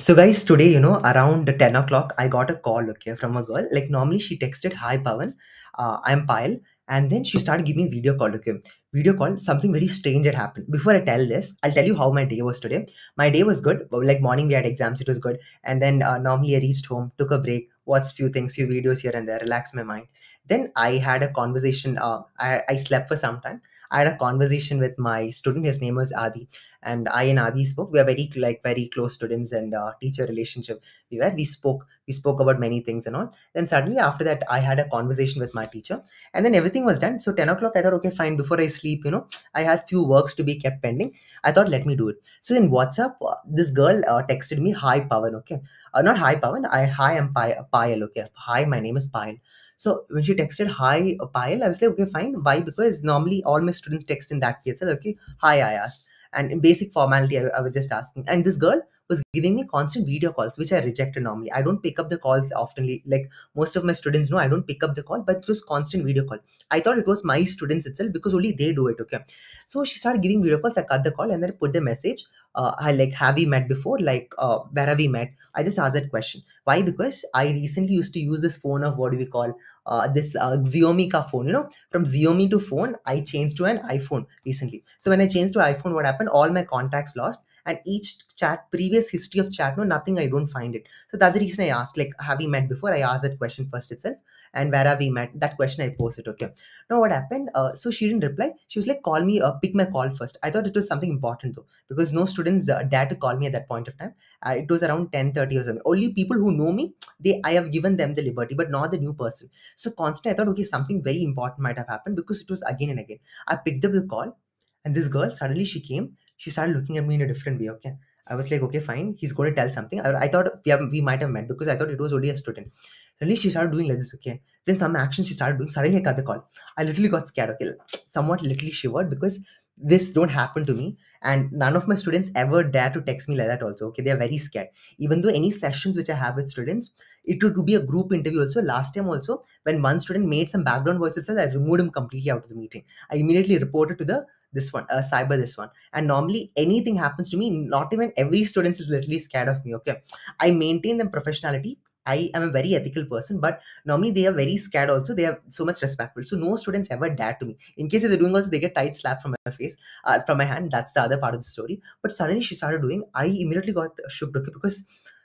So, guys, today, you know, around 10 o'clock, I got a call, okay, from a girl. Like, normally she texted, Hi, Pawan, uh, I'm Payal. And then she started giving me video call, okay. Video call, something very strange had happened. Before I tell this, I'll tell you how my day was today. My day was good. Like, morning we had exams, it was good. And then uh, normally I reached home, took a break, watched few things, few videos here and there, relaxed my mind. Then I had a conversation. Uh, I, I slept for some time. I had a conversation with my student. His name was Adi and I and Adi spoke. We are very like very close students and uh, teacher relationship. We were we spoke we spoke about many things and all. Then suddenly after that, I had a conversation with my teacher, and then everything was done. So ten o'clock, I thought, okay, fine. Before I sleep, you know, I had few works to be kept pending. I thought, let me do it. So in WhatsApp, uh, this girl uh, texted me, "Hi Pawan," okay, uh, not hi Pawan. I hi, I'm Pi- Payal. Okay, hi, my name is Payal. So when she texted hi uh, Payal, I was like, okay, fine. Why? Because normally all my students text in that case. Okay, hi, I asked and in basic formality I, I was just asking and this girl was giving me constant video calls which i rejected normally. I don't pick up the calls oftenly. Like most of my students know i don't pick up the call but it was constant video call. I thought it was my students itself because only they do it okay? So she started giving video calls. I cut the call and then I put the message uh, i like have we met before? Like uh, where have we met? I just asked that question. Why? Because i recently used to use this phone of what do we call uh, this uh, Xiaomi ka phone, you know, from Xiaomi to phone, I changed to an iPhone recently. So when I changed to iPhone, what happened? All my contacts lost, and each chat, previous history of chat, no, nothing. I don't find it. So that's the reason I asked, like, have we met before? I asked that question first itself, and where have we met? That question I posted. Okay. Now what happened? Uh, so she didn't reply. She was like, call me, uh, pick my call first. I thought it was something important though, because no students uh, dared to call me at that point of time. Uh, it was around 10:30 or something. Only people who know me, they I have given them the liberty, but not the new person. So constantly, I thought, okay, something very important might have happened because it was again and again. I picked up the call, and this girl suddenly she came. She started looking at me in a different way. Okay, I was like, okay, fine. He's going to tell something. I, I thought we have, we might have met because I thought it was only a student. Suddenly she started doing like this. Okay, then some action she started doing. Suddenly I got the call. I literally got scared. Okay, somewhat literally shivered because this don't happen to me and none of my students ever dare to text me like that also okay they are very scared even though any sessions which i have with students it would be a group interview also last time also when one student made some background voices i removed him completely out of the meeting i immediately reported to the this one uh, cyber this one and normally anything happens to me not even every student is literally scared of me okay i maintain the professionality I am a very ethical person, but normally they are very scared also. They are so much respectful. So no students ever dare to me. In case if they're doing also, they get tight slap from my face, uh, from my hand. That's the other part of the story. But suddenly she started doing, I immediately got shook because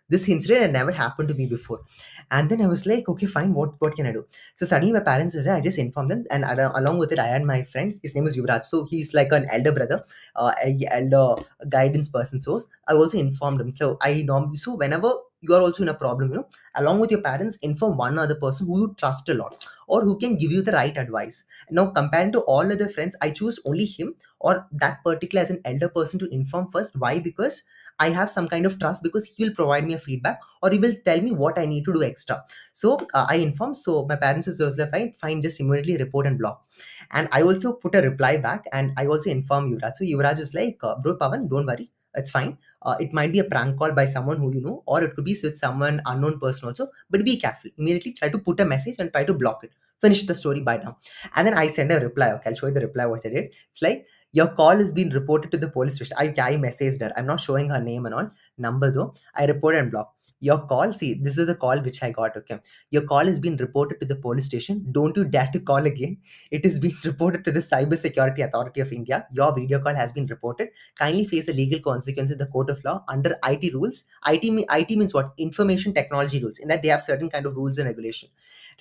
this incident had never happened to me before. And then I was like, okay, fine, what what can I do? So suddenly my parents was there, I just informed them, and al- along with it, I had my friend, his name is Yuvraj. So he's like an elder brother, uh, elder guidance person. So I also informed him. So I normally so whenever you are also in a problem, you know, along with your parents, inform one other person who you trust a lot or who can give you the right advice. Now, compared to all other friends, I choose only him or that particular as an elder person to inform first. Why? Because I have some kind of trust because he will provide me a feedback or he will tell me what I need to do extra. So uh, I inform. So my parents is also fine, fine, just immediately report and block. And I also put a reply back and I also inform Yuvraj. So Yuvraj was like, uh, bro, Pawan, don't worry. It's fine. Uh, it might be a prank call by someone who you know, or it could be with someone unknown person also. But be careful. Immediately try to put a message and try to block it. Finish the story by now. And then I send a reply. Okay, I'll show you the reply what I did. It's like your call has been reported to the police station. I, I messaged her. I'm not showing her name and all number though. I reported and blocked. Your call, see, this is the call which I got. Okay. Your call has been reported to the police station. Don't you dare to call again. It is being reported to the Cyber Security Authority of India. Your video call has been reported. Kindly face the legal consequences in the court of law under IT rules. IT, IT means what? Information technology rules. In that they have certain kind of rules and regulation.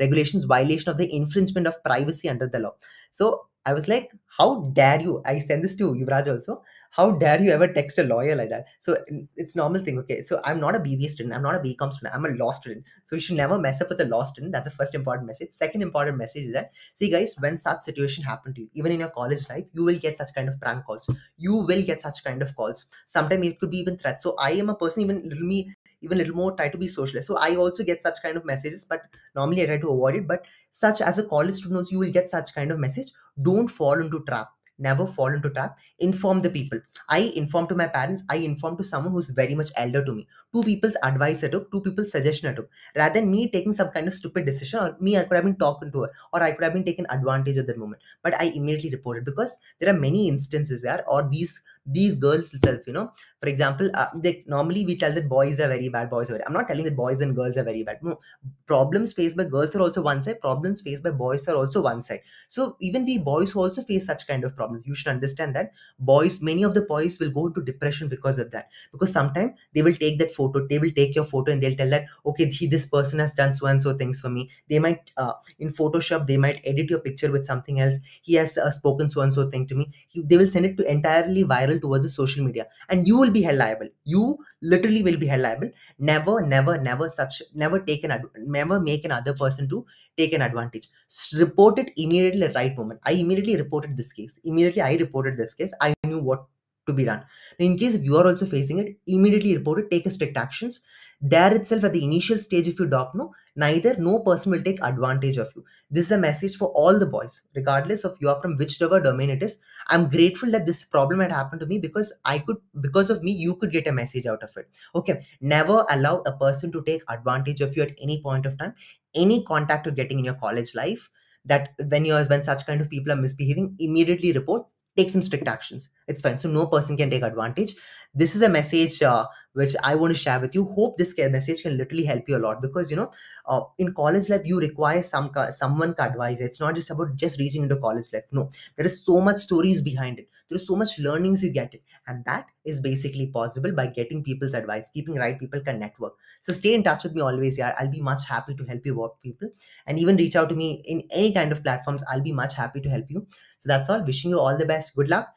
Regulations violation of the infringement of privacy under the law. So I was like, how dare you? I send this to Yuvraj also. How dare you ever text a lawyer like that? So it's normal thing. Okay. So I'm not a BBA student. I'm not a BCom student. I'm a law student. So you should never mess up with a law student. That's the first important message. Second important message is that see guys, when such situation happen to you, even in your college life, you will get such kind of prank calls. You will get such kind of calls. Sometimes it could be even threats. So I am a person, even me, even little more try to be socialist. So I also get such kind of messages, but normally I try to avoid it. But such as a college student, you will get such kind of message. Don't fall into trap. Never fall into trap. Inform the people. I inform to my parents. I inform to someone who's very much elder to me. Two people's advice I took. Two people's suggestion I took. Rather than me taking some kind of stupid decision, or me I could have been talking to her, or I could have been taken advantage of that moment. But I immediately reported because there are many instances there, or these these girls itself you know. For example uh, they normally we tell that boys are very bad boys are very i'm not telling that boys and girls are very bad. No problems faced by girls are also one side problems faced by boys are also one side. So even the boys also face such kind of problems you should understand that boys many of the boys will go into depression because of that. Because sometimes they will take that photo they will take your photo and they'll tell that okay he, this person has done so and so things for me. They might uh, in photoshop they might edit your picture with something else. He has uh, spoken so and so thing to me. He, they will send it to entirely viral towards the social media. And you will be held liable. You literally will be held liable. Never never never such never take an never make another person to take an advantage. Report it immediately at right moment. I immediately reported this case. Immediately i reported this case. I knew what to be done. In case if you are also facing it immediately report it take strict actions. There itself at the initial stage if you don't know neither no person will take advantage of you. This is a message for all the boys regardless of you are from whichever domain it is. I'm grateful that this problem had happened to me because i could because of me you could get a message out of it. Okay never allow a person to take advantage of you at any point of time. Any contact you're getting in your college life that when you're when such kind of people are misbehaving immediately report take some strict actions it's fine. So no person can take advantage. This is a message uh, which i want to share with you. Hope this message can literally help you a lot because you know uh, in college life you require some ka- someone ka advise. It's not just about just reaching into college life. No. There is so much stories behind it. There is so much learnings you get it. And that is basically possible by getting people's advice keeping right people can network. So stay in touch with me always yeah i'll be much happy to help you work people. And even reach out to me in any kind of platforms. I'll be much happy to help you. So that's all. Wishing you all the best. Good luck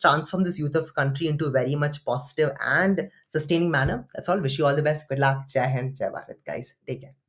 transform this youth of country into a very much positive and sustaining manner. That's all. Wish you all the best. Good luck. Jai hind. Jai bharat guys. Take care